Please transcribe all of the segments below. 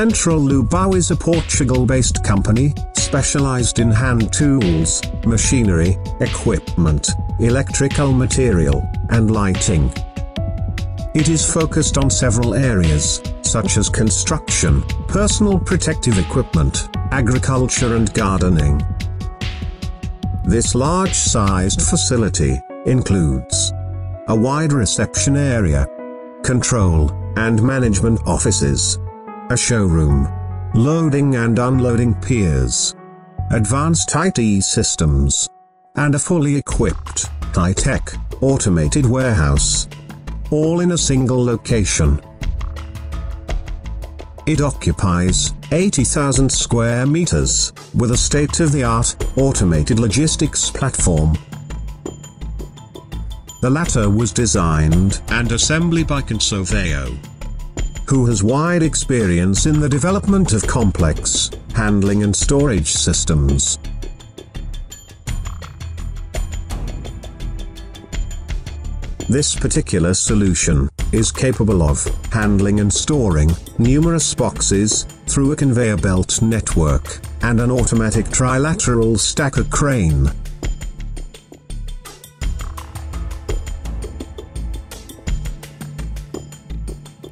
Central Lobão is a Portugal-based company, specialized in hand tools, machinery, equipment, electrical material, and lighting. It is focused on several areas, such as construction, personal protective equipment, agriculture and gardening. This large-sized facility includes a wide reception area, control and management offices, a showroom, loading and unloading piers, advanced IT systems, and a fully equipped, high-tech, automated warehouse. All in a single location. It occupies 80,000 square meters, with a state-of-the-art, automated logistics platform. The latter was designed and assembled by Consoveyo, who has wide experience in the development of complex, handling and storage systems. This particular solution is capable of handling and storing numerous boxes through a conveyor belt network and an automatic trilateral stacker crane.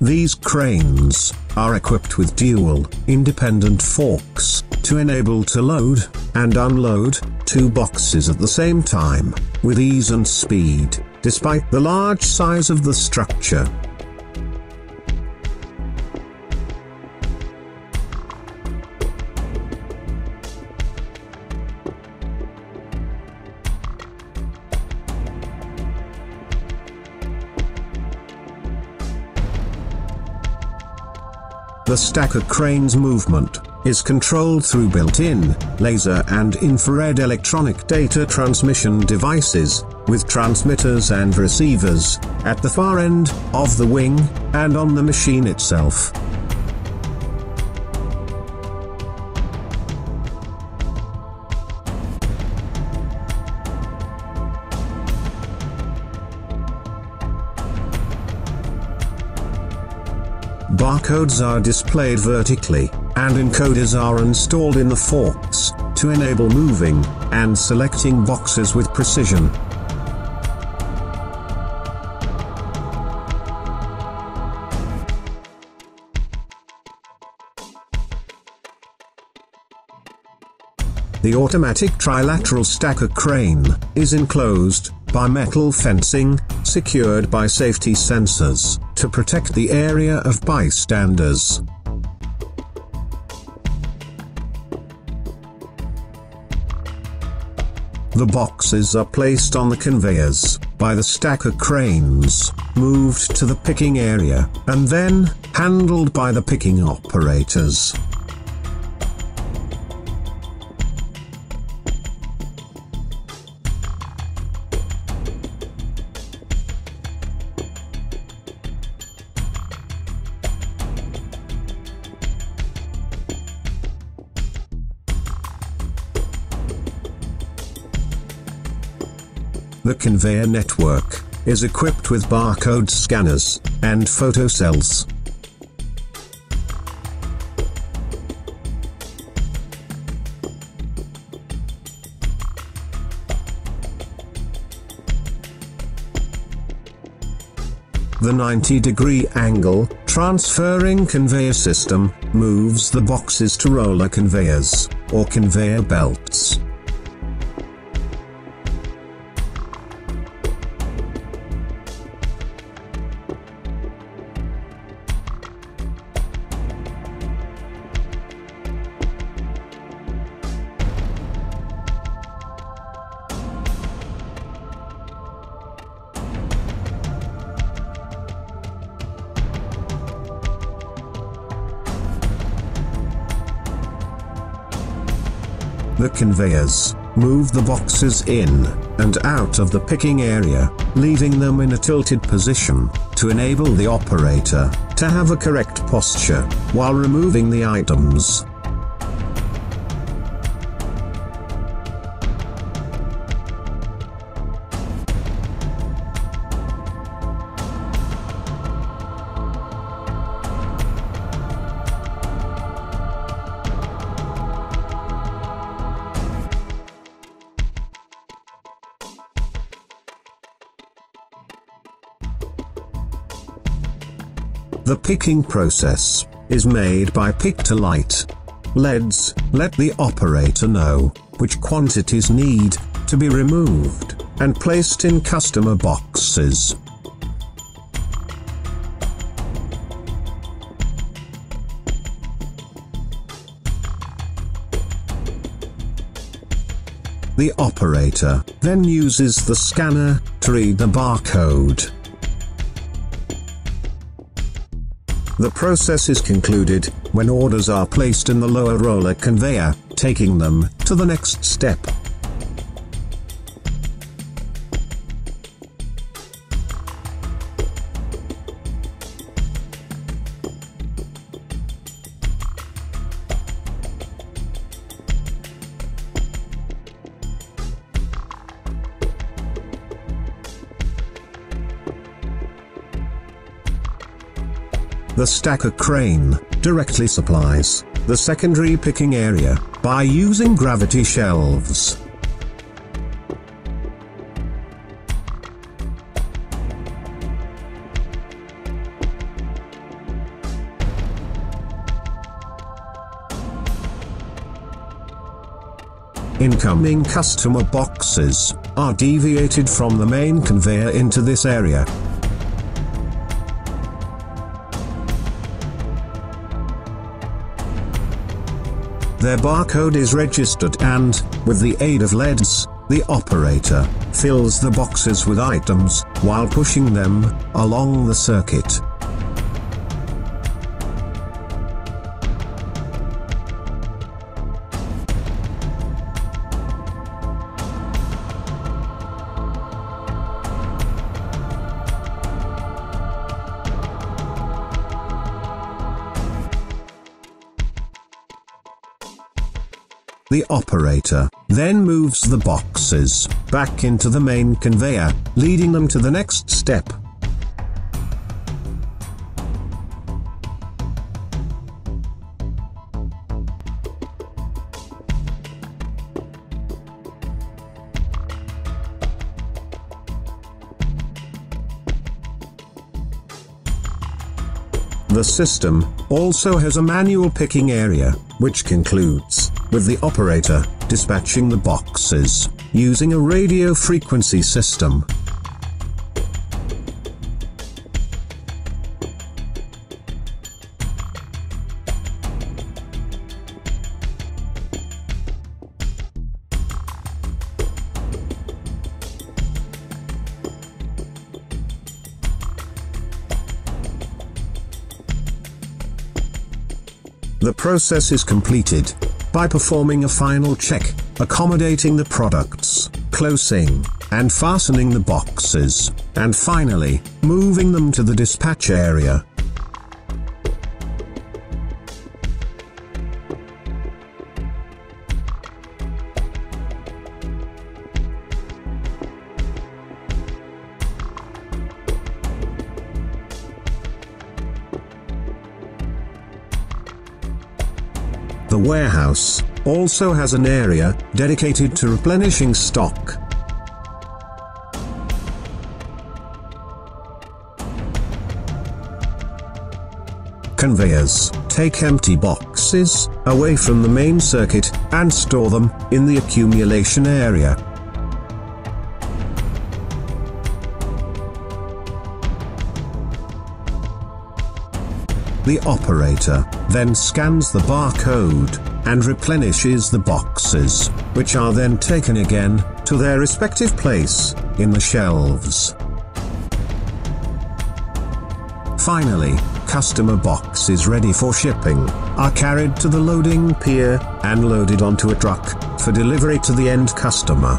These cranes are equipped with dual, independent forks to enable to load and unload two boxes at the same time with ease and speed despite the large size of the structure. The stacker crane's movement is controlled through built-in, laser and infrared electronic data transmission devices, with transmitters and receivers, at the far end of the wing, and on the machine itself. Barcodes are displayed vertically, and encoders are installed in the forks, to enable moving, and selecting boxes with precision. The automatic trilateral stacker crane is enclosed by metal fencing, secured by safety sensors, to protect the area of bystanders. The boxes are placed on the conveyors, by the stacker cranes, moved to the picking area, and then, handled by the picking operators. The conveyor network is equipped with barcode scanners and photocells. The 90 degree angle transferring conveyor system moves the boxes to roller conveyors or conveyor belts. The conveyors move the boxes in and out of the picking area, leaving them in a tilted position to enable the operator to have a correct posture while removing the items. The picking process is made by pick to light. LEDs let the operator know which quantities need to be removed and placed in customer boxes. The operator then uses the scanner to read the barcode. The process is concluded when orders are placed in the lower roller conveyor, taking them to the next step. The stacker crane directly supplies the secondary picking area by using gravity shelves. Incoming customer boxes are deviated from the main conveyor into this area. Their barcode is registered and, with the aid of LEDs, the operator fills the boxes with items while pushing them along the circuit. The operator then moves the boxes back into the main conveyor, leading them to the next step. The system also has a manual picking area, which concludes with the operator dispatching the boxes using a radio frequency system. The process is completed by performing a final check, accommodating the products, closing, and fastening the boxes, and finally, moving them to the dispatch area. The warehouse also has an area dedicated to replenishing stock. Conveyors take empty boxes away from the main circuit and store them in the accumulation area. The operator then scans the barcode and replenishes the boxes, which are then taken again to their respective place in the shelves. Finally, customer boxes ready for shipping are carried to the loading pier and loaded onto a truck for delivery to the end customer.